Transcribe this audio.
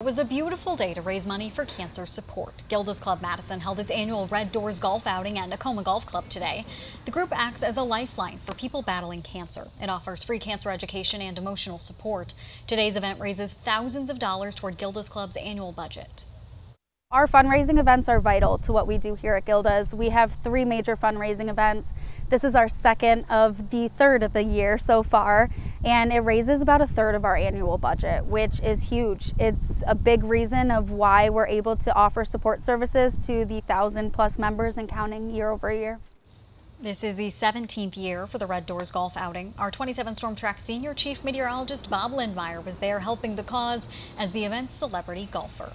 It was a beautiful day to raise money for cancer support. Gilda's Club Madison held its annual Red Doors Golf outing at Nakoma Golf Club today. The group acts as a lifeline for people battling cancer. It offers free cancer education and emotional support. Today's event raises thousands of dollars toward Gilda's Club's annual budget. Our fundraising events are vital to what we do here at Gilda's. We have three major fundraising events. This is our second of the third of the year so far, and it raises about a third of our annual budget, which is huge. It's a big reason of why we're able to offer support services to the thousand plus members and counting year over year. This is the 17th year for the Red Doors Golf outing. Our 27 Storm Track Senior Chief Meteorologist Bob Lindmeier was there helping the cause as the event's celebrity golfer.